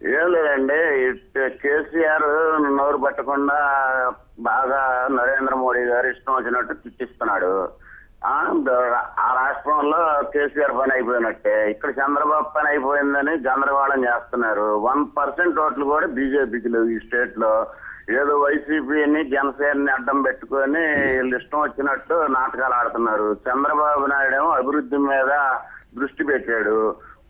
ఏం లేదండి కేసీఆర్ నోరు పట్టకుండా బాగా నరేంద్ర మోడీ గారు ఇష్టం వచ్చినట్టు తిట్టిస్తున్నాడు. ఆ ఆ రాష్ట్రంలో కేసీఆర్ పని అయిపోయినట్టే. ఇక్కడ చంద్రబాబు పని అయిపోయిందని గందరగోళం చేస్తున్నారు. వన్ పర్సెంట్ ఓట్లు కూడా బీజేపీకి లేవు ఈ స్టేట్లో ఏదో వైసీపీని జనసేనని అడ్డం పెట్టుకొని వీళ్ళు ఇష్టం వచ్చినట్టు నాటకాలు ఆడుతున్నారు. చంద్రబాబు నాయుడు ఏమో అభివృద్ధి మీద దృష్టి పెట్టాడు.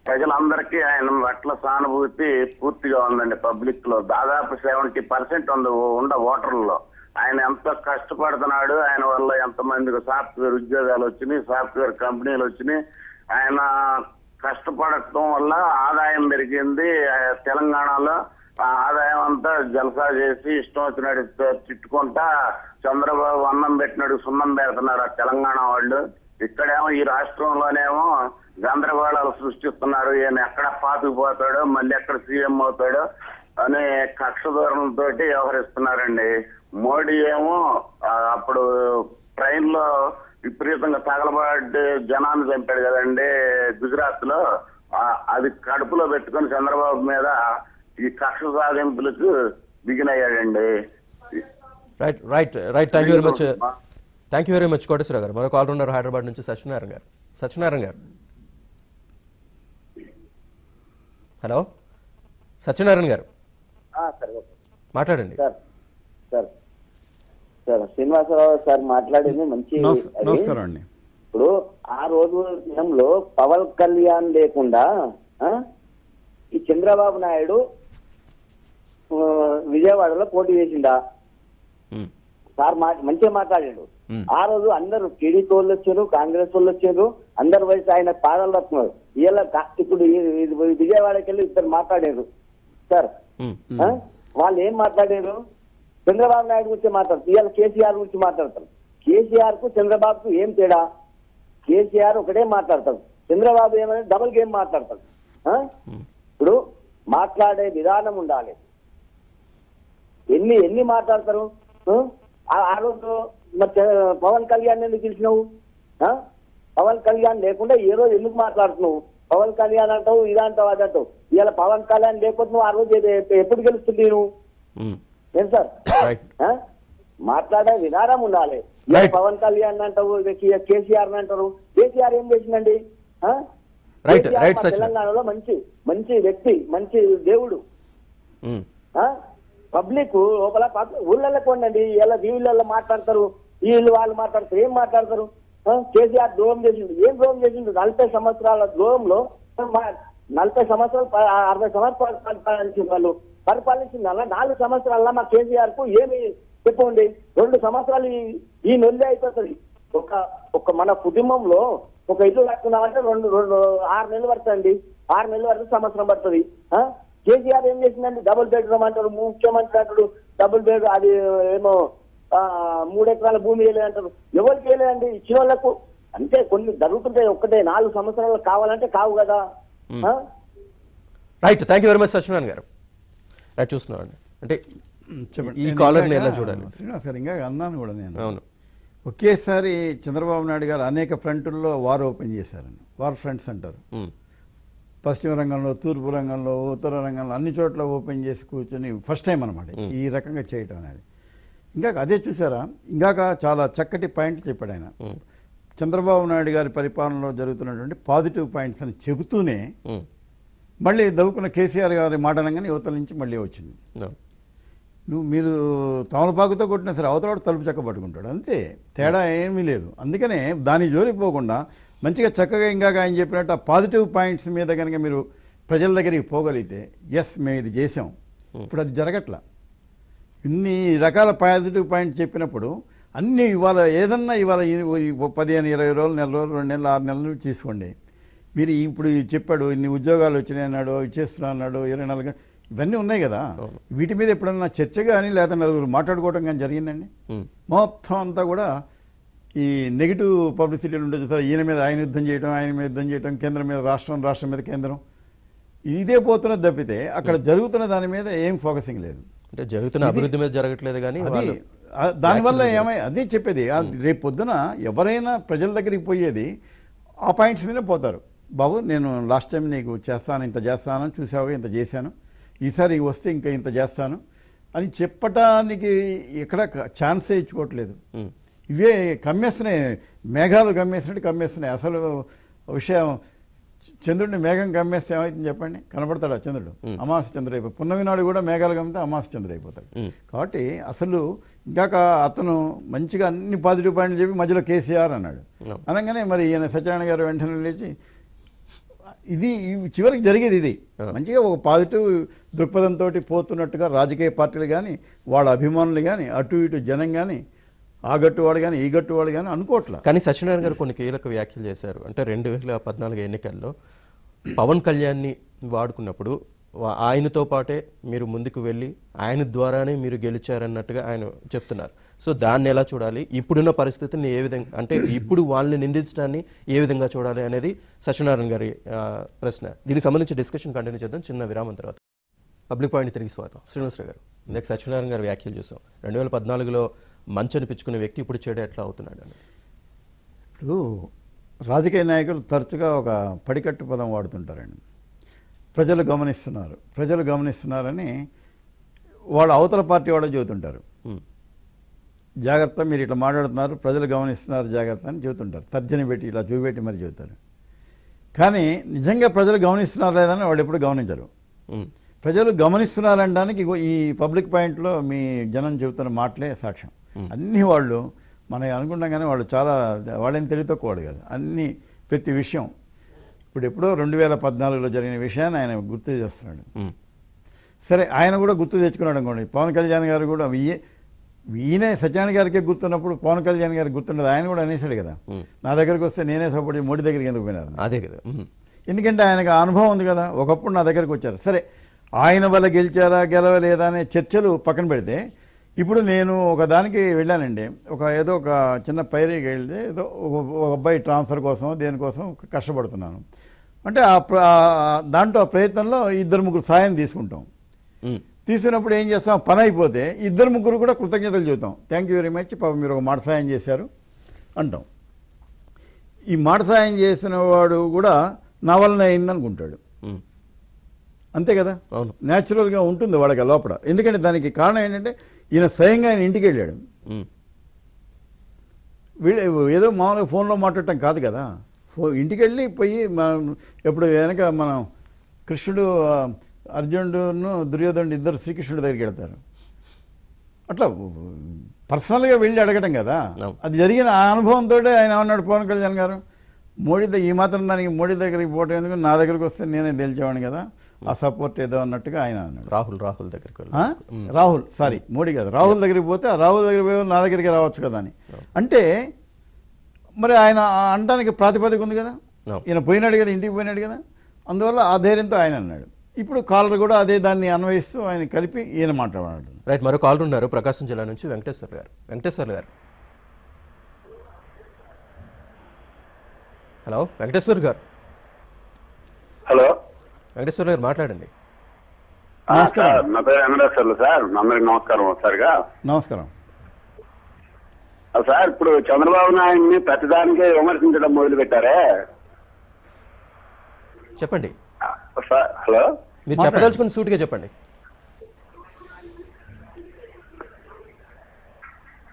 ప్రజలందరికీ ఆయన పట్ల సానుభూతి పూర్తిగా ఉందండి పబ్లిక్లో. దాదాపు సెవెంటీ పర్సెంట్ ఉంది ఉండ ఓటర్లలో ఆయన ఎంత కష్టపడుతున్నాడు ఆయన వల్ల ఎంత మందికి సాఫ్ట్వేర్ ఉద్యోగాలు వచ్చినాయి సాఫ్ట్వేర్ కంపెనీలు వచ్చినాయి. ఆయన కష్టపడటం వల్ల ఆదాయం పెరిగింది. తెలంగాణలో ఆదాయం అంతా జలసా చేసి ఇష్టం వచ్చినట్టు తిట్టుకుంటా చంద్రబాబు అన్నం పెట్టినట్టు సున్నం పెడుతున్నారు ఆ తెలంగాణ వాళ్ళు. ఇక్కడేమో ఈ రాష్ట్రంలోనేమో గందరగోళాలు సృష్టిస్తున్నారు. ఈయన ఎక్కడ పాతుకుపోతాడో మళ్ళీ ఎక్కడ సీఎం అవుతాడో అనే కక్ష దూరంతో వ్యవహరిస్తున్నారండి. మోడీ ఏమో అప్పుడు ట్రైన్లో విపరీతంగా తగలబడి జనాన్ని చంపాడు కదండి గుజరాత్లో అది కడుపులో పెట్టుకొని చంద్రబాబు మీద ఈ కక్ష సాధింపులకు దిగినయ్యాడండి. Right right right. Thank you very much thank you very much Koteswara garu. మరో కాల్ ఉన్నారు హైదరాబాద్ నుంచి సత్యనారాయణ గారు. సత్యనారాయణ గారు. హలో సత్యనారాయణ గారు సార్ ఓకే. మాట్లాడండి sir sir sir Srinivasarao sir మాట్లాడింది మంచి. నమస్కారం అండి ఇప్పుడు ఆ రోజు దినంలో పవన్ కళ్యాణ్ లేకుండా ఆ, ఈ చంద్రబాబు నాయుడు విజయవాడలో పోటీ చేసిండా మ్మ్. సార్ మా మంచిగా మాట్లాడాడు. ఆ రోజు అందరూ టీడీపీ వాళ్ళు వచ్చారు కాంగ్రెస్ వాళ్ళు వచ్చారు అందరు వయసు ఆయన పాదాలు వస్తున్నారు ఇలా ఇప్పుడు విజయవాడకి వెళ్ళి ఇద్దరు మాట్లాడారు. సార్? వాళ్ళు ఏం మాట్లాడారు? చంద్రబాబు నాయుడు గురించి మాట్లాడతారు. ఇవాళ కేసీఆర్ గురించి మాట్లాడతారు. కేసీఆర్కు చంద్రబాబుకు ఏం తేడా? కేసీఆర్ ఒకటే మాట్లాడతాడు. చంద్రబాబు ఏమైనా డబుల్ గేమ్ మాట్లాడతాడు. ఆ? ఇప్పుడు మాట్లాడే విధానం ఉండాలి. ఎన్ని ఎన్ని మాట్లాడతారు? ఆ? రోజు పవన్ కళ్యాణ్ ఎందుకు పిలిచినావు? పవన్ కళ్యాణ్ లేకుండా ఏ రోజు ఎందుకు మాట్లాడుతున్నావు పవన్ కళ్యాణ్ అంటావు ఇది అంటావు అది అంటావు ఇవాళ పవన్ కళ్యాణ్ లేకపోతే నువ్వు ఆ రోజు ఎప్పుడు గెలుస్తుంది మ్మ్. ఏం సార్? మాట్లాడే విధానం ఉండాలి. పవన్ కళ్యాణ్ అంటావు కేసీఆర్ అంటారు కేసీఆర్ ఏం చేసిందండి. తెలంగాణలో మంచి మంచి వ్యక్తి మంచి దేవుడు. పబ్లిక్ లోపల ఊళ్ళల్లో కొండండి ఇలా వీళ్ళల్లో మాట్లాడతారు వీళ్ళు వాళ్ళు మాట్లాడతారు ఏం మాట్లాడతారు? కేసీఆర్ ద్రోహం చేసిండు. ఏం ద్రోహం చేసిండు? నలభై సంవత్సరాల ద్రోహంలో నలభై సంవత్సరాలు అరవై సంవత్సరాలు పరిపాలించిన వాళ్ళు. పరిపాలించిన అలా నాలుగు సంవత్సరాల మా కేసీఆర్కు ఏమి చెప్పండి రెండు సంవత్సరాలు ఈ- ఈ నొల్లి అయిపోతుంది. ఒక ఒక మన కుటుంబంలో ఒక ఇల్లు కట్టుకున్నామంటే రెండు రెండు ఆరు నెలలు పడుతుంది ఆరు నెలలు వరకు సంవత్సరం పడుతుంది. ఆ? కేసీఆర్ ఏం చేసిందండి డబుల్ బెడ్రూమ్ అంటారు ముఖ్యమంత్రి అంటాడు డబుల్ బెడ్ అది ఏమో మూడు ఎకరాల భూమి వేయలేదు అంటారు ఎవరికి వేయలేదండి ఇచ్చిన వాళ్ళకు అంటే కొన్ని జరుగుతుంటాయి ఒక్కటే నాలుగు సంవత్సరాలు కావాలంటే కావు కదా? Right thank you very much Satyanarayana గారు. రైట్ చూస్తున్నామండి. అంటే చెప్పండి. ఈ నేను కాలర్ని ఇందాక- ఎలా చూడాలి? శ్రీనివాస్ గారు ఇంకా అన్నాను కూడా నేను. అవును. ఒకేసారి చంద్రబాబు నాయుడు గారు అనేక ఫ్రంటుల్లో వార్ ఓపెన్ చేశారండి. వార్ ఫ్రంట్స్ అంటారు. పశ్చిమ రంగంలో తూర్పు రంగంలో ఉత్తర రంగంలో అన్ని చోట్ల ఓపెన్ చేసి కూర్చొని ఫస్ట్ టైం అనమాట ఈ రకంగా చేయటం అనేది. ఇంకాక అదే చూసారా? ఇంకాక చాలా చక్కటి పాయింట్ చెప్పాడు ఆయన. చంద్రబాబు నాయుడు గారి పరిపాలనలో జరుగుతున్నటువంటి పాజిటివ్ పాయింట్స్ అని చెబుతూనే. మళ్ళీ దవ్వుకున్న కేసీఆర్ గారి మాట అనగానే యువతల నుంచి మళ్ళీ వచ్చింది. నువ్వు మీరు తమలపాకుతో కొట్టినా సరే అవతలవాడు తలుపు చెక్క పట్టుకుంటాడు. అంతే. తేడా ఏమీ లేదు. అందుకనే దాని జోలికి పోకుండా మంచిగా చక్కగా ఇంకాక ఆయన చెప్పినట్టు ఆ పాజిటివ్ పాయింట్స్ మీద కనుక మీరు ప్రజల దగ్గరికి పోగలిగితే ఎస్ మేము ఇది చేసాం ఇప్పుడు అది జరగట్లా. ఇన్ని రకాల పాజిటివ్ పాయింట్ చెప్పినప్పుడు అన్ని ఇవాళ ఏదన్నా ఇవాళ పదిహేను ఇరవై రోజులు నెల రోజులు రెండు నెలలు ఆరు నెలలు తీసుకోండి. మీరు ఇప్పుడు చెప్పాడు ఇన్ని ఉద్యోగాలు వచ్చినాయి అన్నాడు ఇచ్చేస్తున్నా అన్నాడు ఇరవై నాలుగు. ఇవన్నీ ఉన్నాయి కదా. వీటి మీద ఎప్పుడన్నా చర్చ కానీ లేదా నలుగురు మాట్లాడుకోవడం కానీ జరిగిందండి. మొత్తం అంతా కూడా ఈ నెగిటివ్ పబ్లిసిటీలు ఉండే చూసారా ఈయన మీద ఆయన యుద్ధం చేయడం ఆయన మీద యుద్ధం చేయడం కేంద్రం మీద రాష్ట్రం రాష్ట్రం మీద కేంద్రం. ఇదే పోతున్నది తప్పితే అక్కడ జరుగుతున్న దాని మీద ఏం ఫోకసింగ్ లేదు. అంటే జరుగుతున్న అభివృద్ధి మీద జరగట్లేదు కానీ అది దానివల్ల ఏమై అదే చెప్పేది. రేపు పొద్దున ఎవరైనా ప్రజల దగ్గరికి పోయేది ఆ పాయింట్స్ మీద పోతారు. బాబు నేను లాస్ట్ టైం నీకు చేస్తాను ఇంత చేస్తాను చూసావు ఇంత చేశాను. ఈసారి వస్తే ఇంకా ఇంత చేస్తాను అని చెప్పటానికి ఎక్కడ ఛాన్సే ఇచ్చుకోవట్లేదు. ఇవే కమ్మేస్తున్నాయి మేఘాలు కమ్మేసినట్టు కమ్మేస్తున్నాయి. అసలు విషయం చంద్రుడిని మేఘం కమ్మేస్తే ఏమైతుంది చెప్పండి? కనపడతాడా చంద్రుడు? అమావాస్య చంద్రుడు అయిపోయి పున్నమి నాడు కూడా మేఘాలు కమ్మితే అమావాస్య చంద్రుడు అయిపోతాడు. కాబట్టి అసలు ఇంకాక అతను మంచిగా అన్ని పాజిటివ్ పాయింట్లు చెప్పి మధ్యలో కేసీఆర్ అన్నాడు. అనగానే మరి ఈయన సత్యనారాయణ గారు వెంటనే లేచి ఇది చివరికి జరిగేది ఇది. మంచిగా ఒక పాజిటివ్ దృక్పథంతో పోతున్నట్టుగా రాజకీయ పార్టీలు కానీ వాళ్ళ అభిమానులు కానీ అటు ఇటు జనం కానీ ఆ గట్టువాడు కానీ ఈ గట్టువాడు కానీ అనుకోవట్లా. కానీ సత్యనారాయణ గారు కొన్ని కీలక వ్యాఖ్యలు చేశారు. అంటే రెండు వేల పద్నాలుగు ఎన్నికల్లో పవన్ కళ్యాణ్ని వాడుకున్నప్పుడు ఆయనతో పాటే మీరు ముందుకు వెళ్ళి ఆయన ద్వారానే మీరు గెలిచారన్నట్టుగా ఆయన చెప్తున్నారు. సో దాన్ని ఎలా చూడాలి? ఇప్పుడున్న పరిస్థితిని ఏ విధంగా అంటే ఇప్పుడు వాళ్ళని నిందించడాన్ని ఏ విధంగా చూడాలి అనేది సత్యనారాయణ గారి ప్రశ్న. దీనికి సంబంధించి డిస్కషన్ కంటిన్యూ చేద్దాం. చిన్న విరామం తర్వాత. పబ్లిక్ పాయింట్ తిరిగి స్వాగతం. శ్రీనివాసరావు గారు. ఇందాక సత్యనారాయణ గారు వ్యాఖ్యలు చూసాం. రెండు వేల పద్నాలుగులో మంచి అనిపించుకునే వ్యక్తి ఇప్పుడు చెడు ఎట్లా అవుతున్నాడు అని? ఇప్పుడు రాజకీయ నాయకులు తరచుగా ఒక పడికట్టు పదం వాడుతుంటారండి. ప్రజలు గమనిస్తున్నారు. ప్రజలు గమనిస్తున్నారని వాళ్ళ అవతల పార్టీ వాళ్ళు చెబుతుంటారు. జాగ్రత్త మీరు ఇట్లా మాట్లాడుతున్నారు ప్రజలు గమనిస్తున్నారు జాగ్రత్త అని చెబుతుంటారు. తర్జన పెట్టి ఇలా చూపెట్టి మరి చెబుతారు. కానీ నిజంగా ప్రజలు గమనిస్తున్నారు లేదని వాళ్ళు ఎప్పుడు గమనించరు. ప్రజలు గమనిస్తున్నారనడానికి ఈ పబ్లిక్ పాయింట్లో మీ జనం చెబుతున్న మాటలే సాక్ష్యం. అన్ని వాళ్ళు మనం అనుకుంటాం కానీ వాళ్ళు చాలా వాళ్ళేం తెలివి తక్కువ వాళ్ళు కాదు. అన్ని ప్రతి విషయం. ఇప్పుడు ఎప్పుడో రెండు వేల పద్నాలుగులో జరిగిన విషయాన్ని ఆయన గుర్తు చేస్తున్నాడు. సరే ఆయన కూడా గుర్తు తెచ్చుకున్నాడు అనుకోండి. పవన్ కళ్యాణ్ గారు కూడా ఈయ- ఈయనే సత్యనారాయణ గారికి గుర్తున్నప్పుడు పవన్ కళ్యాణ్ గారికి గుర్తుండదు. ఆయన కూడా అనేసాడు కదా. నా దగ్గరికి వస్తే నేనే సపోర్ట్ మోడీ దగ్గరికి ఎందుకు పోయినారు? అదే కదా. ఎందుకంటే ఆయనకు ఆ అనుభవం ఉంది కదా. ఒకప్పుడు నా దగ్గరికి వచ్చారు. సరే ఆయన వల్ల గెలిచారా గెలవలేదా అనే చర్చలు పక్కన పెడితే ఇప్పుడు నేను ఒక దానికి వెళ్ళానండి. ఒక ఏదో ఒక చిన్న పైరీకి వెళ్తే ఏదో ఒక అబ్బాయి ట్రాన్స్ఫర్ కోసం దేనికోసం కష్టపడుతున్నాను. అంటే ఆ దాంట్లో ఆ ప్రయత్నంలో ఇద్దరు ముగ్గురు సాయం తీసుకుంటాం. తీసుకున్నప్పుడు ఏం చేస్తాం? పని అయిపోతే ఇద్దరు ముగ్గురు కూడా కృతజ్ఞతలు చెబుతాం. థ్యాంక్ యూ వెరీ మచ్ పాప మీరు ఒక మాట సాయం చేశారు అంటాం. ఈ మాట సాయం చేసిన వాడు కూడా నా వలన అయిందనుకుంటాడు. అంతే కదా? అవును. న్యాచురల్గా ఉంటుంది వాడికి లోపల. ఎందుకంటే దానికి కారణం ఏంటంటే ఈయన స్వయంగా ఆయన ఇంటికి వెళ్ళాడు. ఏదో మామూలుగా ఫోన్లో మాట్లాడటం కాదు కదా. ఫో ఇంటికి వెళ్ళి పోయి ఎప్పుడు వెనక మనం కృష్ణుడు అర్జునుడును దుర్యోధనుడు ఇద్దరు శ్రీకృష్ణుడి దగ్గరికి వెళ్తారు. అట్లా పర్సనల్గా వెళ్ళి అడగటం కదా. అది జరిగిన ఆ అనుభవంతో ఆయన ఏమన్నాడు పవన్ కళ్యాణ్ గారు? మోడీ ఈ మాత్రం దానికి మోడీ దగ్గరికి పోవటం ఎందుకు? నా దగ్గరికి వస్తే నేనే గెలిచేవాడిని కదా. ఆ సపోర్ట్ ఏదో అన్నట్టుగా ఆయన అన్నాడు. రాహుల్ రాహుల్ దగ్గరికి వెళ్ళి ఆ? రాహుల్ సారీ మోడీ కాదు. రాహుల్ దగ్గరికి పోతే ఆ రాహుల్ దగ్గరికి పోయి నా దగ్గరికి రావచ్చు కదా అని. అంటే మరి ఆయన ఆ అనడానికి ప్రాతిపదిక ఉంది కదా. ఈయన పోయినాడు కదా ఇంటికి పోయినాడు కదా? అందువల్ల ఆ ధైర్యంతో ఆయన అన్నాడు. ఇప్పుడు కాలర్ కూడా అదే దాన్ని అన్వయిస్తూ ఆయన కలిపి ఈయన మాట్లాడాడు రైట్ మరో కాల్ ఉన్నారు ప్రకాశం జిల్లా నుంచి వెంకటేశ్వర్ గారు. వెంకటేశ్వర్ గారు. హలో వెంకటేశ్వర్ గారు. హలో వెంకటేశ్వర్ గారు మాట్లాడండి. నమస్కారం. సార్ నా పేరు వెంకటేశ్వర్లు సార్. అందరికి నమస్కారం ఒకసారిగా. నమస్కారం. ఆ, సార్ ఇప్పుడు చంద్రబాబు నాయుడిని ప్రతిదానికే విమర్శించడం మొదలు పెట్టారే చెప్పండి. ఆ, సార్ హలో? మీరు. చెప్పదలుచుకుని సూటిగా చెప్పండి.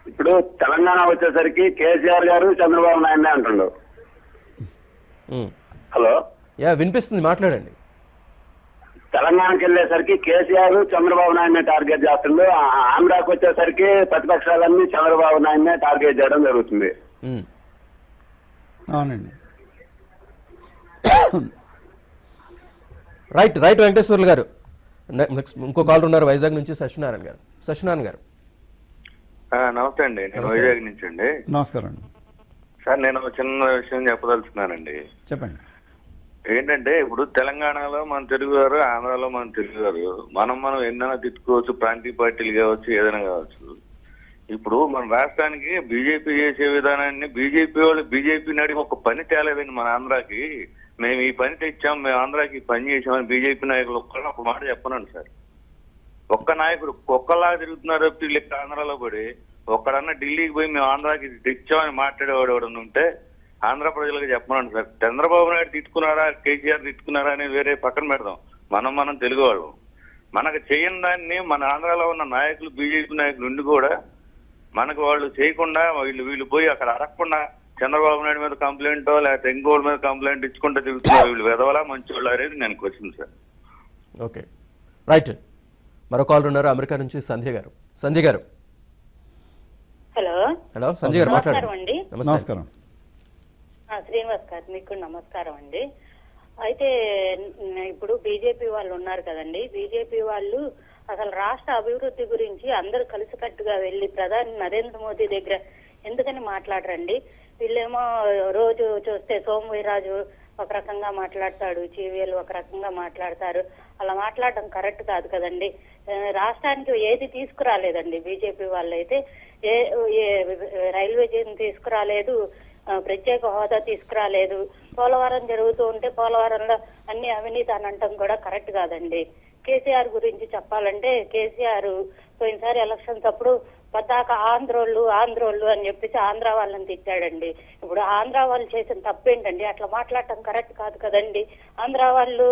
ఇప్పుడు తెలంగాణ వచ్చేసరికి కేసీఆర్ గారు చంద్రబాబు నాయుడినే అంటుండు ఉమ్. హలో? యా వినిపిస్తుంది. మాట్లాడండి. తెలంగాణకి వెళ్ళేసరికి కేసీఆర్ చంద్రబాబు నాయుడిని టార్గెట్ చేస్తుండు. ఆంధ్రాకి వచ్చేసరికి ప్రతిపక్షాలన్నీ చంద్రబాబు నాయుడినే టార్గెట్ చేయడం జరుగుతుంది. అవునండి. రైట్ రైట్ వెంకటేశ్వర్లు గారు. నెక్స్ట్ ఇంకో కాల్ ఉన్నారు వైజాగ్ నుంచి సత్యనారాయణ గారు. సత్యనారాయణ గారు. ఆ, నమస్తే అండి. నేను వైజాగ్ నుంచి అండి. నమస్కారం అండి. సార్ నేను ఒక చిన్న విషయం చెప్పదలుచుకున్నానండి. చెప్పండి. ఏంటంటే ఇప్పుడు తెలంగాణలో మన తెలుగువారు ఆంధ్రాలో మన తెలుగువారు మనం మనం ఎన్నైనా తిట్టుకోవచ్చు ప్రాంతీయ పార్టీలు కావచ్చు ఏదైనా కావచ్చు. ఇప్పుడు మన రాష్ట్రానికి బీజేపీ చేసే విధానాన్ని బీజేపీ వాళ్ళు బీజేపీ నడికి ఒక పని తేలేదండి మన ఆంధ్రాకి. మేము ఈ పని తెచ్చాం మేము ఆంధ్రాకి పని చేసామని బీజేపీ నాయకులు ఒక్కళ్ళు ఒక మాట చెప్పనండి సార్. ఒక్క నాయకుడు ఒక్కలా తిరుగుతున్నారు వీళ్ళు ఆంధ్రాలో పడి ఒక్కడన్నా ఢిల్లీకి పోయి మేము ఆంధ్రాకి తెచ్చామని మాట్లాడేవాడు ఎవడన్నా ఉంటే ఆంధ్ర ప్రజలకు చెప్పమనండి సార్. చంద్రబాబు నాయుడు తిట్టుకున్నారా కేసీఆర్ తిట్టుకున్నారా అని వేరే పక్కన పెడదాం. మనం మనం తెలుగు వాళ్ళం మనకు చేయని దాన్ని మన ఆంధ్రాలో ఉన్న నాయకులు బీజేపీ నాయకులు ఉండి కూడా మనకు వాళ్ళు చేయకుండా వీళ్ళు వీళ్ళు పోయి అక్కడ అడగకుండా చంద్రబాబు నాయుడు మీద కంప్లైంట్ లేకపోతే ఇంకోటి మీద కంప్లైంట్ ఇచ్చుకుంటూ తిరుగుతున్నారు వీళ్ళు వెదవలా మంచి అనేది నేను క్వశ్చన్ సార్ ఓకే. రైట్. మరో కాల్ ఉన్నారు అమెరికా నుంచి సంధ్య గారు. సంధ్య గారు. హలో. హలో సంధ్య గారు మాట్లాడండి. నమస్కారం. శ్రీనివాస్ గారు మీకు నమస్కారం అండి. అయితే ఇప్పుడు బీజేపీ వాళ్ళు ఉన్నారు కదండి. బీజేపీ వాళ్ళు అసలు రాష్ట్ర అభివృద్ధి గురించి అందరూ కలిసికట్టుగా వెళ్ళి ప్రధాని నరేంద్ర మోదీ దగ్గర ఎందుకని మాట్లాడరండి? వీళ్ళేమో రోజు చూస్తే సోము ఒక రకంగా మాట్లాడతాడు చీవీఎల్ ఒక రకంగా మాట్లాడతారు. అలా మాట్లాడడం కరెక్ట్ కాదు కదండి. రాష్ట్రానికి ఏది తీసుకురాలేదండి బీజేపీ వాళ్ళు అయితే ఏ ఏ రైల్వే జోన్ తీసుకురాలేదు ప్రత్యేక హోదా తీసుకురాలేదు. పోలవరం జరుగుతూ ఉంటే పోలవరంలో అన్ని అవినీతి అని అంటాం కూడా కరెక్ట్ కాదండి. కేసీఆర్ గురించి చెప్పాలంటే కేసీఆర్ పోయినసారి ఎలక్షన్స్ అప్పుడు పద్దాక ఆంధ్రోళ్ళు ఆంధ్రోళ్ళు అని చెప్పేసి ఆంధ్ర వాళ్ళని తిట్టాడండి. ఇప్పుడు ఆంధ్ర వాళ్ళు చేసిన తప్పేంటండి? అట్లా మాట్లాడటం కరెక్ట్ కాదు కదండి. ఆంధ్ర వాళ్ళు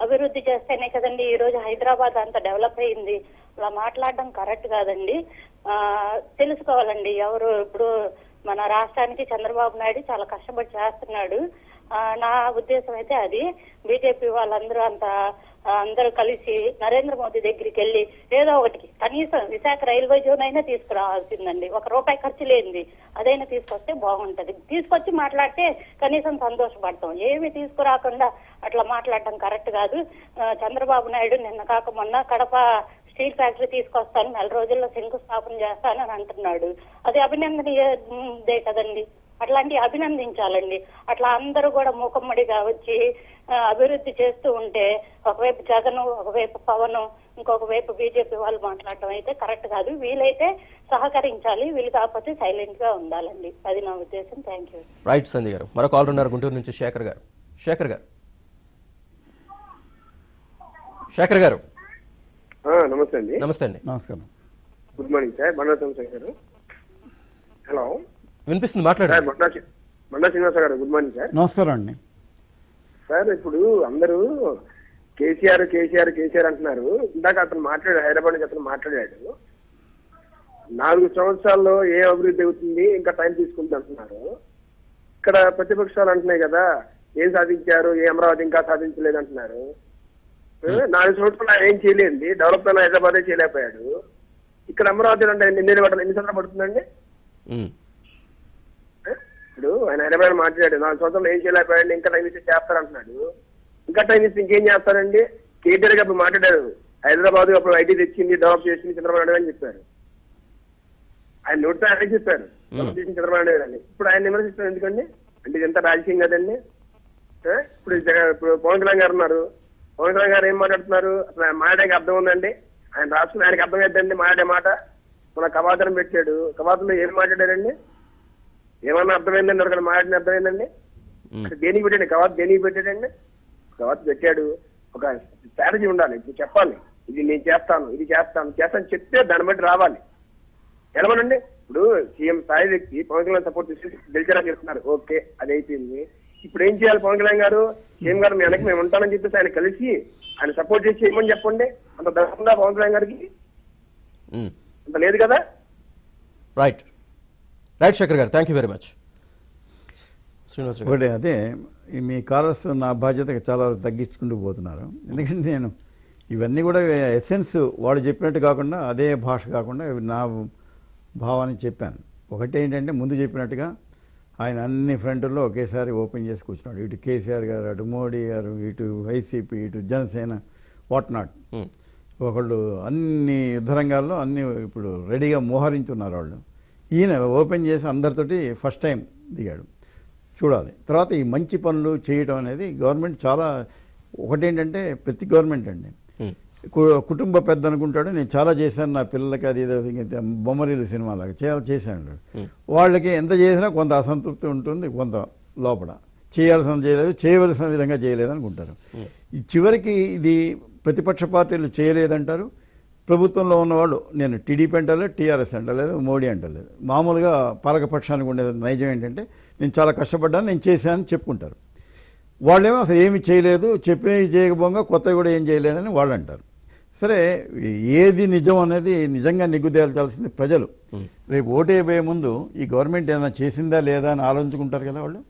అభివృద్ధి చేస్తేనే కదండి ఈ రోజు హైదరాబాద్ అంత డెవలప్ అయింది. అలా మాట్లాడడం కరెక్ట్ కాదండి. ఆ తెలుసుకోవాలండి ఎవరు ఇప్పుడు మన రాష్ట్రానికి చంద్రబాబు నాయుడు చాలా కష్టపడి చేస్తున్నాడు. ఆ, నా ఉద్దేశం అయితే అది. బీజేపీ వాళ్ళందరూ అంత అందరూ కలిసి నరేంద్ర మోదీ దగ్గరికి వెళ్ళి ఏదో ఒకటి కనీసం విశాఖ రైల్వే జోన్ అయినా తీసుకురావాల్సిందండి. ఒక రూపాయి ఖర్చు లేనిది అదైనా తీసుకొస్తే బాగుంటది. తీసుకొచ్చి మాట్లాడితే కనీసం సంతోషపడతాం. ఏమి తీసుకురాకుండా అట్లా మాట్లాడటం కరెక్ట్ కాదు. చంద్రబాబు నాయుడు నిన్న కాక మొన్న కడప స్టీల్ ఫ్యాక్టరీ తీసుకొస్తాను నెల రోజుల్లో శంకుస్థాపన చేస్తాను అని అంటున్నాడు. అది అభినందనీయదే కదండి. అట్లాంటివి అభినందించాలండి. అట్లా అందరూ కూడా మూకమ్మడిగా వచ్చి అభివృద్ధి చేస్తూ ఉంటే ఒకవైపు జగన్ ఒకవైపు పవన్ ఇంకొక వైపు బీజేపీ వాళ్ళు మాట్లాడటం అయితే కరెక్ట్ కాదు. వీలైతే సహకరించాలి వీళ్ళు కాకపోతే సైలెంట్గా ఉండాలండి. అది నా ఉద్దేశం. Thank you. రైట్ సంధి గారు. మరో కాల్ ఉన్నారు గుంటూరు నుంచి శేఖర్ గారు. శేఖర్ గారు. శేఖర్ గారు. నమస్తే అండి. నమస్తే అండి. నమస్కారం. Good morning sir Banda Srinivasa గారు. హలో. వినిపిస్తుంది సార్ మాట్లాడండి బండా శ్రీ- బండా శ్రీనివాస గారు గుడ్ మార్నింగ్ సార్. నమస్కారం అండి. సార్ ఇప్పుడు అందరూ కేసీఆర్ కేసీఆర్ కేసీఆర్ అంటున్నారు. ఇందాక అతను మాట్లాడాడు హైదరాబాద్ నుంచి అతను మాట్లాడాడు. నాలుగు సంవత్సరాల్లో ఏ అభివృద్ధి అవుతుంది ఇంకా టైం తీసుకుంది అంటున్నారు. ఇక్కడ ప్రతిపక్షాలు అంటున్నాయి కదా ఏం సాధించారు ఏ అమరావతి ఇంకా సాధించలేదు అంటున్నారు. నాలుగు సంవత్సరాలు ఆయన ఏం చేయలేదు డెవలప్ అయిన హైదరాబాదే చేయలేకపోయాడు. ఇక్కడ అమరావతి అంటే ఎన్ని ఎన్ని పడుతుంది ఎన్ని సంవత్సరాలు పడుతుందండి? ఇప్పుడు ఆయన హైదరాబాద్ మాట్లాడాడు. నాలుగు సంవత్సరాలు ఏం చేయలేకపోయాడు ఇంకా టైం ఇస్తే చేస్తారు అంటున్నాడు ఇంకా టైం ఇస్తే ఇంకేం చేస్తారండి? కేటీఆర్ గారు మాట్లాడారు. హైదరాబాద్ అప్పుడు ఐటీ తెచ్చింది డెవలప్ చేసింది చంద్రబాబు నాయుడు అని చెప్పారు. ఆయన నోటితో ఆయన చెప్పారు. చంద్రబాబు నాయుడు అని. ఇప్పుడు ఆయన విమర్శిస్తారు ఎందుకండి? అంటే ఇదంతా రాజకీయం కదండి? ఇప్పుడు ఇప్పుడు పవన్ కళ్యాణ్ గారు ఉన్నారు. పవన్ కళ్యాణ్ గారు ఏం మాట్లాడుతున్నారు? అసలు మాట్లాడే అర్థం ఉందండి. ఆయన రాసుకుని ఆయనకి అర్థమైద్దండి మాట్లాడే మాట. మన కవాతరం పెట్టాడు. కవాతంలో ఏం మాట్లాడారండి? ఏమన్నా అర్థమైందండి? ఒకటి మాట్లాడిన అర్థమైందండి? దేనికి పెట్టండి? కవాత దేనికి పెట్టాడండి? కవాత పెట్టాడు. ఒక స్ట్రాటజీ ఉండాలి. ఇప్పుడు చెప్పాలి. ఇది నేను చేస్తాను ఇది చేస్తాను చేస్తాను చెప్తే దాన్ని బట్టి రావాలి. ఎలాగోనండి ఇప్పుడు సీఎం స్థాయి వ్యక్తి పవన్ కళ్యాణ్ సపోర్ట్ చేసి గెలిచారని చెప్తున్నారు. ఓకే అది అయిపోయింది. ఇప్పుడు ఏం చేయాలి పవన్ కళ్యాణ్ గారు? సీఎం గారు? మీ వెనక్కి మేము ఉంటామని చెప్పేసి ఆయన కలిసి ఆయన సపోర్ట్ చేసి ఏమని చెప్పండి. అంత దర్శనంగా పవన్ కళ్యాణ్ గారికి. అంత లేదు కదా? రైట్ రైట్ శేఖర్ గారు. థ్యాంక్ యూ వెరీ మచ్ ఒకటి అదే ఈ మీ కాలర్స్ నా బాధ్యత చాలా వరకు తగ్గించుకుంటూ పోతున్నారు. ఎందుకంటే నేను ఇవన్నీ కూడా ఎసెన్స్ వాడు చెప్పినట్టు కాకుండా అదే భాష కాకుండా నా భావాన్ని చెప్పాను. ఒకటి ఏంటంటే ముందు చెప్పినట్టుగా ఆయన అన్ని ఫ్రంట్లో ఒకేసారి ఓపెన్ చేసి కూర్చున్నాడు. ఇటు కేసీఆర్ గారు అటు మోడీ గారు ఇటు వైసీపీ ఇటు జనసేన వాట్ నాట్. ఒకళ్ళు అన్ని యుద్ధ రంగాల్లో అన్ని ఇప్పుడు రెడీగా మోహరించున్నారు వాళ్ళు. ఈయన ఓపెన్ చేసి అందరితోటి ఫస్ట్ టైం దిగాడు. చూడాలి. తర్వాత ఈ మంచి పనులు చేయడం అనేది గవర్నమెంట్ చాలా ఒకటేంటంటే ప్రతి గవర్నమెంట్ అండి. కుటుంబ పెద్ద అనుకుంటాడు నేను చాలా చేశాను నా పిల్లలకి అది ఏదో బొమ్మరీలు సినిమాలాగా చాలా చేశాను వాళ్ళకి ఎంత చేసినా కొంత అసంతృప్తి ఉంటుంది కొంత లోపల. చేయాల్సిన చేయలేదు చేయవలసిన విధంగా చేయలేదు అనుకుంటారు. ఈ చివరికి ఇది ప్రతిపక్ష పార్టీలు చేయలేదంటారు. ప్రభుత్వంలో ఉన్నవాళ్ళు నేను టీడీపీ అంటలేదు టీఆర్ఎస్ అంటలేదు మోడీ అంటలేదు. మామూలుగా పాలకపక్షానికి ఉండే నైజం ఏంటంటే నేను చాలా కష్టపడ్డాను నేను చేశానని చెప్పుకుంటారు. వాళ్ళేమో అసలు ఏమి చేయలేదు చెప్పినవి చేయకపోగా కొత్తవి కూడా ఏం చేయలేదని వాళ్ళు అంటారు సరే ఏది నిజం అనేది నిజంగా నిగ్గు తేల్చాల్సింది ప్రజలు రేపు ఓటేయబోయే ముందు ఈ గవర్నమెంట్ ఏదైనా చేసిందా లేదా అని ఆలోచించుకుంటారు కదా వాళ్ళు?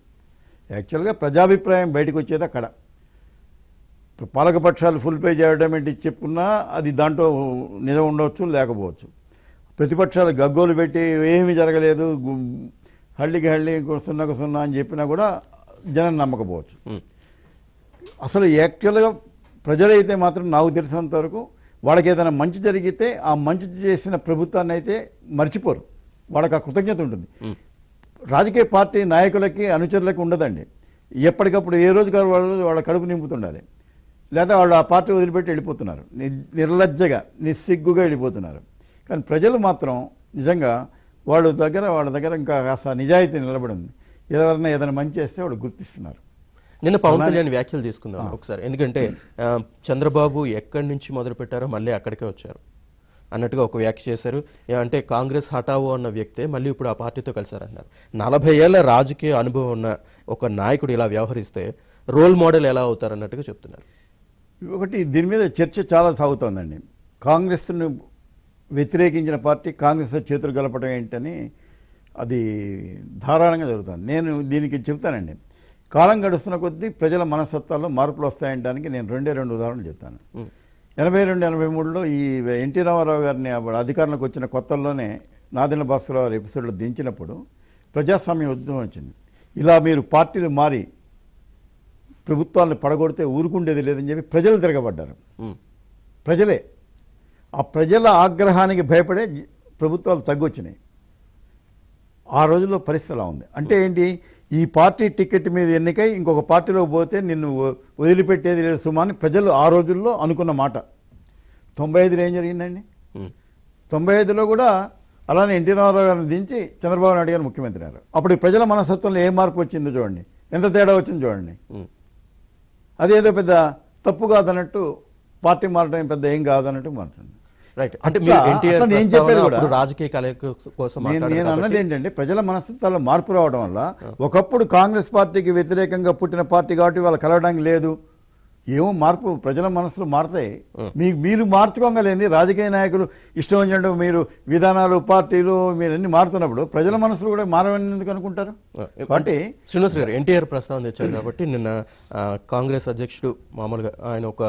యాక్చువల్గా ప్రజాభిప్రాయం బయటకు వచ్చేది అక్కడ. ఇప్పుడు పాలకపక్షాలు ఫుల్ పేజ్ అడ్వర్టైజ్మెంట్ ఇచ్చి చెప్పుకున్నా అది దాంట్లో నిజం ఉండవచ్చు లేకపోవచ్చు. ప్రతిపక్షాలు గగ్గోలు పెట్టి ఏమీ జరగలేదు హళ్ళికి హళ్ళి సున్నకు సున్నా అని చెప్పినా కూడా జనం నమ్మకపోవచ్చు. అసలు యాక్చువల్గా ప్రజలైతే మాత్రం నాకు తెలిసినంత వరకు వాళ్ళకి ఏదైనా మంచి జరిగితే ఆ మంచి చేసిన ప్రభుత్వాన్ని అయితే మర్చిపోరు. వాళ్ళకి ఆ కృతజ్ఞత ఉంటుంది. రాజకీయ పార్టీ నాయకులకి అనుచరులకి ఉండదండి. ఎప్పటికప్పుడు ఏ రోజు కాదు వాళ్ళు వాళ్ళ కడుపు నింపుతుండాలి. లేదా వాళ్ళు ఆ పార్టీ వదిలిపెట్టి వెళ్ళిపోతున్నారు. నిర్లజ్జగా నిస్సిగ్గుగా వెళ్ళిపోతున్నారు. కానీ ప్రజలు మాత్రం నిజంగా వాళ్ళ దగ్గర వాళ్ళ దగ్గర ఇంకా కాస్త నిజాయితీ నిలబడి ఉంది. ఎవరైనా ఏదైనా మంచి చేస్తే వాళ్ళు గుర్తిస్తున్నారు. నిన్న పవన్ కళ్యాణ్ వ్యాఖ్యలు తీసుకుందాం ఒకసారి. ఎందుకంటే చంద్రబాబు ఎక్కడి నుంచి మొదలు పెట్టారో మళ్ళీ అక్కడికే వచ్చారు. అన్నట్టుగా ఒక వ్యాఖ్య చేశారు. అంటే కాంగ్రెస్ హఠావో అన్న వ్యక్తే మళ్ళీ ఇప్పుడు ఆ పార్టీతో కలిశారన్నారు. నలభై ఏళ్ళ రాజకీయ అనుభవం ఉన్న ఒక నాయకుడు ఇలా వ్యవహరిస్తే రోల్ మోడల్ ఎలా అవుతారు అన్నట్టుగా చెప్తున్నారు. ఒకటి దీని మీద చర్చ చాలా సాగుతోందండి. కాంగ్రెస్ను వ్యతిరేకించిన పార్టీ కాంగ్రెస్ చేతులు కలపడం ఏంటని అది ధారాళంగా జరుగుతుంది. నేను దీనికి చెప్తానండి. కాలం గడుస్తున్న కొద్దీ ప్రజల మనస్తత్వాల్లో మార్పులు వస్తాయంటానికి నేను రెండే రెండు ఉదాహరణలు చెప్తాను. ఎనభై రెండు ఎనభై మూడులో ఈ ఎన్టీ రామారావు గారిని అధికారంలోకి వచ్చిన కొత్తల్లోనే నాదెండ్ల భాస్కరరావు గారి ఎపిసోడ్లో దించినప్పుడు ప్రజాస్వామ్య ఉద్యమం వచ్చింది. ఇలా మీరు పార్టీలు మారి ప్రభుత్వాలను పడగొడితే ఊరుకుండేది లేదని చెప్పి ప్రజలు తిరగబడ్డారు. ప్రజలే. ఆ ప్రజల ఆగ్రహానికి భయపడే ప్రభుత్వాలు తగ్గొచ్చినాయి. ఆ రోజుల్లో పరిస్థితి అలా ఉంది. అంటే ఏంటి? ఈ పార్టీ టికెట్ మీద ఎన్నికై ఇంకొక పార్టీలో పోతే నిన్ను వదిలిపెట్టేది లేదు సుమా అని ప్రజలు ఆ రోజుల్లో అనుకున్న మాట. తొంభై ఐదులో ఏం జరిగిందండి. తొంభై ఐదులో కూడా అలానే ఎన్టీ రామారావు గారిని దించి చంద్రబాబు నాయుడు గారు ముఖ్యమంత్రి అయ్యారు. అప్పుడు ప్రజల మనస్తత్వంలో ఏ మార్పు వచ్చిందో చూడండి. ఎంత తేడా వచ్చిందో చూడండి. అదేదో పెద్ద తప్పు కాదన్నట్టు పార్టీ మారడం పెద్ద ఏం కాదన్నట్టు మారుతుంది. రైట్ అంటే మీరు ఎన్టీఆర్ కూడా- రాజకీయ కలయిక కోసం నేను అన్నది ఏంటంటే ప్రజల మనస్తత్వాల్లో మార్పు రావడం వల్ల ఒకప్పుడు కాంగ్రెస్ పార్టీకి వ్యతిరేకంగా పుట్టిన పార్టీ కాబట్టి వాళ్ళు కలవడానికి లేదు. ఏమో మార్పు ప్రజల మనసులు మారుతాయి. మీ మీరు మార్చుకోగలేంది రాజకీయ నాయకులు ఇష్టం వచ్చినట్టు మీరు విధానాలు పార్టీలు మీరు అన్ని మారుతున్నప్పుడు ప్రజల మనసులు కూడా మారవని అనుకుంటారు? కాబట్టి శ్రీనివాస్ గారు ఎన్టీఆర్ ప్రస్తావన తెచ్చారు కాబట్టి నిన్న కాంగ్రెస్ అధ్యక్షుడు మామూలుగా ఆయన ఒక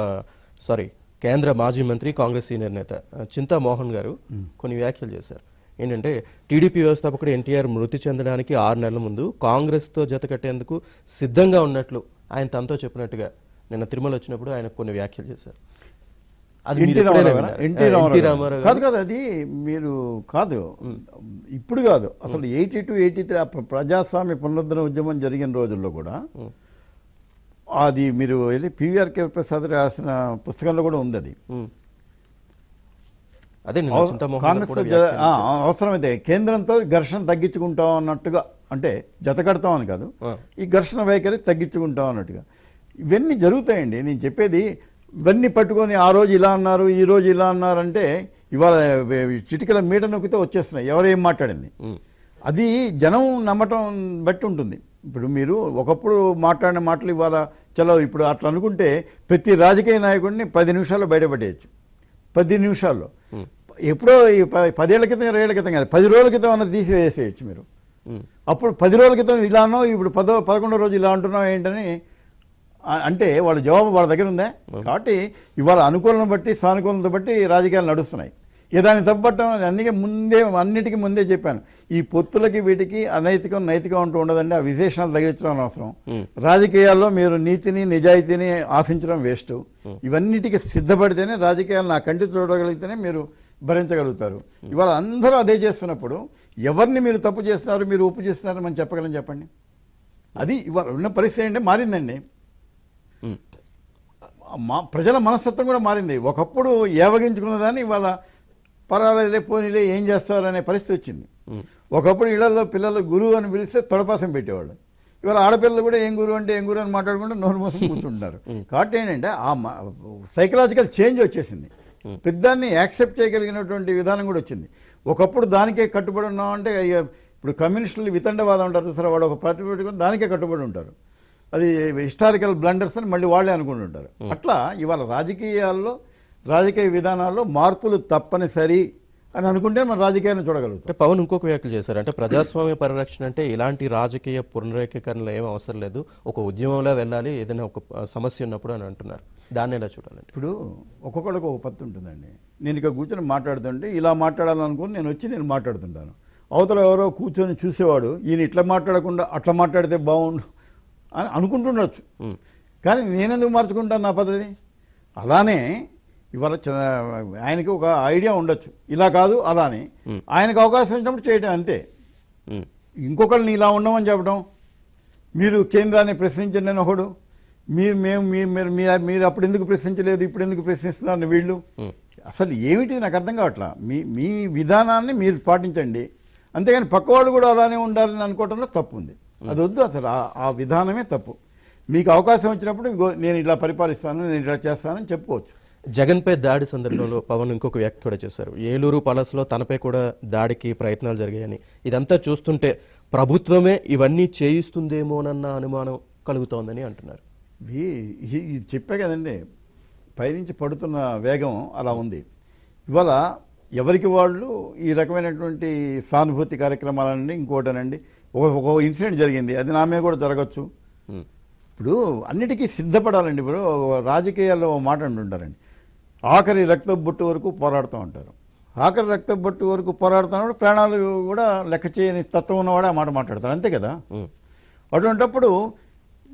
సారీ కేంద్ర మాజీ మంత్రి కాంగ్రెస్ సీనియర్ నేత చింతా మోహన్ గారు కొన్ని వ్యాఖ్యలు చేశారు. ఏంటంటే టీడీపీ వ్యవస్థాపకుడు ఎన్టీఆర్ మృతి చెందడానికి ఆరు నెలల ముందు కాంగ్రెస్తో జత కట్టేందుకు సిద్ధంగా ఉన్నట్లు ఆయన తనతో చెప్పినట్టుగా నిన్న తిరుమల వచ్చినప్పుడు ఆయన కొన్ని వ్యాఖ్యలు చేశారు. అది ఎన్టీ రామారావు కాదు. కాదు అది మీరు కాదు. ఇప్పుడు కాదు. అసలు ఎయిటీ టు ఎయిటీ త్రీ ప్రజాస్వామ్య పునరుద్ధరణ ఉద్యమం జరిగిన రోజుల్లో కూడా అది మీరు వెళ్ళి పివిఆర్కే ప్రసాద్ రాసిన పుస్తకంలో కూడా ఉంది అది. కాంగ్రెస్ అవసరమైతే కేంద్రంతో ఘర్షణ తగ్గించుకుంటాం అన్నట్టుగా అంటే జత కడతాం అని కాదు. ఈ ఘర్షణ వైఖరి తగ్గించుకుంటాం అన్నట్టుగా. ఇవన్నీ జరుగుతాయండి. నేను చెప్పేది ఇవన్నీ పట్టుకొని ఆ రోజు ఇలా అన్నారు ఈ రోజు ఇలా అన్నారంటే ఇవాళ చిటికల మీట నొక్కితే వచ్చేస్తున్నాయి. ఎవరు మాట్లాడింది? అది జనం నమ్మటం బట్టి ఉంటుంది. ఇప్పుడు మీరు ఒకప్పుడు మాట్లాడిన మాటలు ఇవాళ చలో ఇప్పుడు అట్లా అనుకుంటే ప్రతి రాజకీయ నాయకుడిని పది నిమిషాల్లో బయటపడేయచ్చు. పది నిమిషాల్లో. ఎప్పుడో ఈ పదేళ్ళ క్రితం ఇరవై ఏళ్ళ క్రితం కాదు పది రోజుల క్రితం అన్నది తీసివేసేయచ్చు మీరు. అప్పుడు పది రోజుల క్రితం ఇలా అన్నావు ఇప్పుడు పదో పదకొండో రోజు ఇలా అంటున్నావు ఏంటని అంటే వాళ్ళ జవాబు వాళ్ళ దగ్గర ఉందా? కాబట్టి ఇవాళ అనుకూలం బట్టి సానుకూలత బట్టి రాజకీయాలు నడుస్తున్నాయి. ఇక దాన్ని తప్పట్టం అందుకే ముందే అన్నిటికీ ముందే చెప్పాను. ఈ పొత్తులకి వీటికి అనైతికం నైతికం అంటూ ఉండదండి. ఆ విశేషణాలు తగిలించడం అనవసరం. రాజకీయాల్లో మీరు నీతిని నిజాయితీని ఆశించడం వేస్ట్. ఇవన్నిటికీ సిద్ధపడితేనే రాజకీయాలు నా కంటి చూడగలిగితేనే మీరు భరించగలుగుతారు. ఇవాళ అందరూ అదే చేస్తున్నప్పుడు ఎవరిని మీరు తప్పు చేస్తున్నారు మీరు ఒప్పు చేస్తున్నారని మనం చెప్పగలం చెప్పండి. అది ఇవాళ ఉన్న పరిస్థితి ఏంటంటే మారిందండి. మా ప్రజల మనస్తత్వం కూడా మారింది. ఒకప్పుడు ఏవగించుకున్న దాన్ని ఇవాళ పర్వాలేదులే పోనీలే ఏం చేస్తారు అనే పరిస్థితి వచ్చింది. ఒకప్పుడు ఇళ్ళలో పిల్లలు గురువు అని పిలిస్తే తొడపాసం పెట్టేవాళ్ళు. ఇవాళ ఆడపిల్లలు కూడా ఏం గురువు అంటే ఏం గురువు అని మాట్లాడుకుంటూ నోరు మోసం కూర్చుంటున్నారు. కాబట్టి ఏంటంటే ఆ సైకలాజికల్ చేంజ్ వచ్చేసింది. పెద్దాన్ని యాక్సెప్ట్ చేయగలిగినటువంటి విధానం కూడా వచ్చింది. ఒకప్పుడు దానికే కట్టుబడి ఉన్నామంటే ఇక ఇప్పుడు కమ్యూనిస్టులు వితండవాదం ఉంటారు సరే వాడు ఒక పార్టీ పెట్టుకుని దానికే కట్టుబడి ఉంటారు. అది హిస్టారికల్ బ్లండర్స్ అని మళ్ళీ వాళ్ళే అనుకుంటుంటారు. అట్లా ఇవాళ రాజకీయాల్లో రాజకీయ విధానాల్లో మార్పులు తప్పనిసరి అని అనుకుంటే మనం రాజకీయాలను చూడగలుగుతాం. అంటే పవన్ ఇంకొక వ్యాఖ్యలు చేశారు. అంటే ప్రజాస్వామ్య పరిరక్షణ అంటే ఇలాంటి రాజకీయ పునరేకీకరణలు ఏం అవసరం లేదు. ఒక ఉద్యమంలో వెళ్ళాలి ఏదైనా ఒక సమస్య ఉన్నప్పుడు అని అంటున్నారు. దాన్ని ఎలా చూడాలండి? ఇప్పుడు ఒక్కొక్కడికి ఒక పత్తి ఉంటుందండి. నేను ఇక కూర్చొని మాట్లాడుతుంటే ఇలా మాట్లాడాలనుకుని నేను వచ్చి నేను మాట్లాడుతుంటాను. అవతల ఎవరో కూర్చొని చూసేవాడు ఈయన ఇట్లా మాట్లాడకుండా అట్లా మాట్లాడితే బాగుండు అని అనుకుంటుండొచ్చు. కానీ నేనెందుకు మార్చుకుంటాను నా పద్ధతి అలానే ఇవాళ ఆయనకి ఒక ఐడియా ఉండొచ్చు. ఇలా కాదు అలా అని. ఆయనకు అవకాశం ఇచ్చినప్పుడు చేయటం అంతే. ఇంకొకరిని ఇలా ఉండమని చెప్పడం. మీరు కేంద్రాన్ని ప్రశ్నించండి అని ఒకడు. మీరు మేము మీరు మీరు మీరు అప్పుడు ఎందుకు ప్రశ్నించలేదు ఇప్పుడు ఎందుకు ప్రశ్నిస్తున్నారు వీళ్ళు? అసలు ఏమిటి నాకు అర్థం కావట్లా? మీ మీ విధానాన్ని మీరు పాటించండి. అంతేగాని పక్క వాళ్ళు కూడా అలానే ఉండాలని అనుకోవడంలో తప్పు ఉంది. అది వద్దు అసలు. ఆ- విధానమే తప్పు. మీకు అవకాశం వచ్చినప్పుడు నేను ఇలా పరిపాలిస్తాను నేను ఇలా చేస్తానని చెప్పుకోవచ్చు. జగన్పై దాడి సందర్భంలో పవన్ ఇంకొక వ్యాఖ్య కూడా చేశారు. ఏలూరు పలస్లో తనపై కూడా దాడికి ప్రయత్నాలు జరిగాయని. ఇదంతా చూస్తుంటే ప్రభుత్వమే ఇవన్నీ చేయిస్తుందేమోనన్న అనుమానం కలుగుతోందని అంటున్నారు. ఇది చెప్పే కదండి పైనుంచి పడుతున్న వేగం అలా ఉంది. ఇవాళ ఎవరికి వాళ్ళు ఈ రకమైనటువంటి సానుభూతి కార్యక్రమాలనండి ఇంకోటనండి. ఒక ఒక ఇన్సిడెంట్ జరిగింది. అది నా మీద కూడా జరగచ్చు. ఇప్పుడు అన్నిటికీ సిద్ధపడాలండి. ఇప్పుడు రాజకీయాల్లో మాట అంటుంటారండి. ఆఖరి రక్త బొట్టు వరకు పోరాడుతూ ఉంటారు. ఆఖరి రక్త బొట్టు వరకు పోరాడుతున్నప్పుడు ప్రాణాలు కూడా లెక్క చేయని తత్వం ఉన్నవాడు ఆ మాట మాట్లాడతారు. అంతే కదా? అటువంటప్పుడు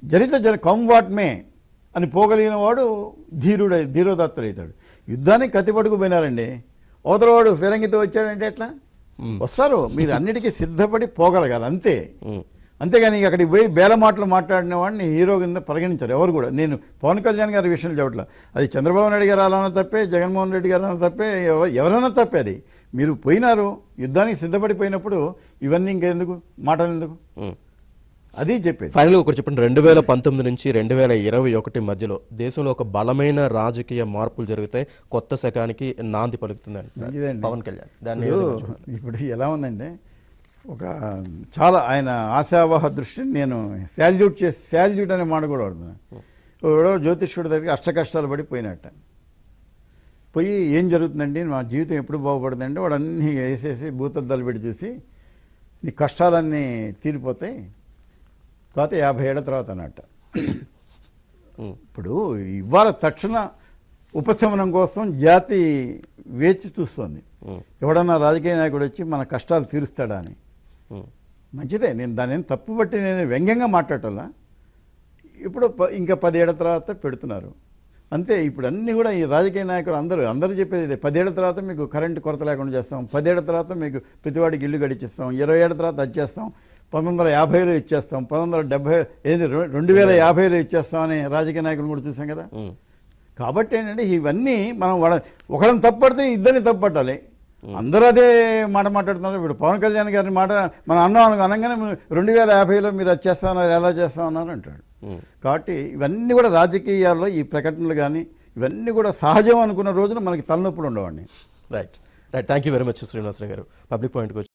జరిత జన కమ్ వాట్ మే అని పోగలిగిన వాడు ధీరుడు ధీరోదత్తుడవుతాడు యుద్ధానికి కత్తిపట్టుకు పోయినారండి అవతలవాడు ఫిరంగితో వచ్చాడంటే ఎట్లా? వస్తారు. మీరు అన్నిటికీ సిద్ధపడి పోగలగాలి. అంతే. అంతేగాని అక్కడికి పోయి బేల మాటలు మాట్లాడిన వాడిని హీరో కింద పరిగణించారు. ఎవరు కూడా. నేను పవన్ కళ్యాణ్ గారి విషయంలో చెప్పట్లా. అది చంద్రబాబు నాయుడు గారు అలానే తప్పే జగన్మోహన్ రెడ్డి గారు అలా తప్పే ఎవ- ఎవరైనా తప్పే అది. మీరు పోయినారు యుద్ధానికి సిద్ధపడిపోయినప్పుడు ఇవన్నీ ఇంకెందుకు మాటలు ఎందుకు. అది చెప్పేది. ఫైనల్గా ఒకటి చెప్పండి. రెండు వేల పంతొమ్మిది నుంచి రెండు వేల ఇరవై ఒకటి మధ్యలో దేశంలో ఒక బలమైన రాజకీయ మార్పులు జరుగుతాయి కొత్త శకానికి నాంది పలుకుతుంది అంటున్నారు మంచిదండి. పవన్ కళ్యాణ్. దాన్ని ఇప్పుడు ఎలా ఉందంటే ఒక చాలా ఆయన ఆశావహ దృష్టిని నేను శాల్యూట్ చేసి శాల్యూట్ అనే మాట కూడా వాడుతున్నాను ఎవడో జ్యోతిష్యుడి దగ్గరికి అష్ట కష్టాలు పడి పోయినట్ట. పోయి ఏం జరుగుతుందండి? మా జీవితం ఎప్పుడు బాగుపడుతుందండి? వాడు అన్నీ వేసేసి భూతద్దాలు పెట్టి చూసి నీ కష్టాలన్నీ తీరిపోతాయి కాకపోతే యాభై ఏళ్ళ తర్వాత అన్నట్ట. ఇప్పుడు ఇవాళ తక్షణ ఉపశమనం కోసం జాతి వేచి చూస్తోంది. ఎవడన్నా రాజకీయ నాయకుడు వచ్చి మన కష్టాలు తీరుస్తాడా అని. మంచిదే. నేను దాని తప్పు బట్టి నేను వ్యంగ్యంగా మాట్లాడాలా ఇప్పుడు ఇంకా పదేళ్ళ తర్వాత పెడుతున్నారు. అంతే ఇప్పుడు అన్ని కూడా ఈ రాజకీయ నాయకులు అందరూ అందరూ చెప్పేది ఇదే. పదేళ్ళ తర్వాత మీకు కరెంటు కొరత లేకుండా చేస్తాం. పదేళ్ళ తర్వాత మీకు ప్రతివాడికి ఇల్లు గడిచిస్తాం ఇరవై ఏళ్ళ తర్వాత అది చేస్తాం. పంతొమ్మిది వందల యాభైలో ఇచ్చేస్తాం. పంతొమ్మిది వందల డెబ్బై ఏంటి రెండు వేల యాభైలో ఇచ్చేస్తాం అని రాజకీయ నాయకులు కూడా చూసాం కదా. కాబట్టి ఏంటంటే ఇవన్నీ మనం వాళ్ళ ఒకళ్ళని తప్పడితే ఇద్దరిని తప్పట్టాలి అందరూ అదే మాట మాట్లాడుతున్నారు. ఇప్పుడు పవన్ కళ్యాణ్ గారి మాట మన అన్నం అనగా అనగానే రెండు వేల యాభైలో మీరు అది చేస్తామన్నారు ఎలా చేస్తామన్నారు అంటాడు. కాబట్టి ఇవన్నీ కూడా రాజకీయాల్లో ఈ ప్రకటనలు కానీ ఇవన్నీ కూడా సహజం అనుకున్న రోజున మనకి తలనొప్పులు ఉండవండి. Right right thank you very much Srinivasarao గారు. పబ్లిక్ పాయింట్కి వచ్చి